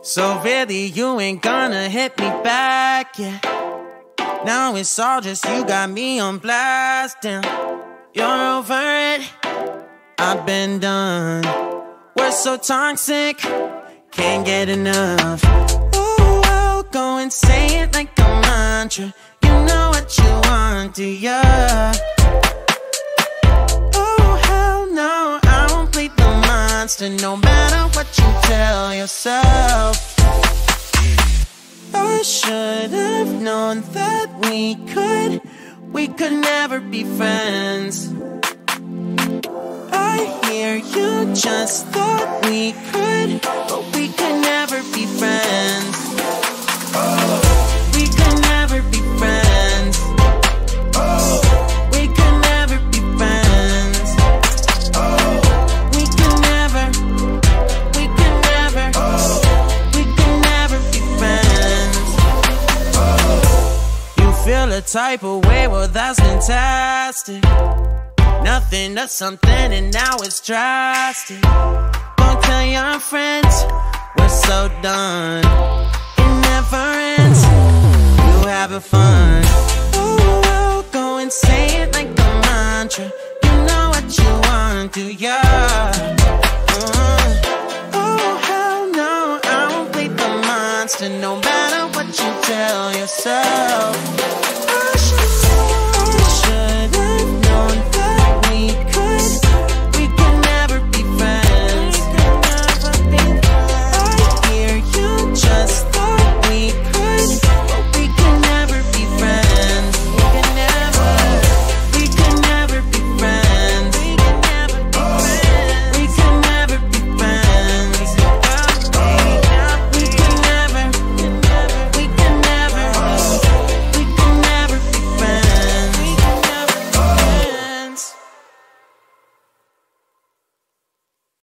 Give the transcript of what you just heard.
So really, you ain't gonna hit me back, yeah. Now it's all just you got me on blast, damn. You're over it, I've been done. We're so toxic, can't get enough. Ooh, I'll go and say it like a mantra. You know what you want, do ya? Oh, hell no, I won't play the monster no matter what you tell yourself. Should have known that we could, we could never be friends. I hear you just thought we could, but we could A type of way, well that's fantastic. Nothing to something and now it's drastic. Don't tell your friends we're so done. It never ends. You having fun? Oh, I'll go and say it like a mantra. You know what you want, do ya? Uh, oh no, I won't play the monster no matter what you tell yourself.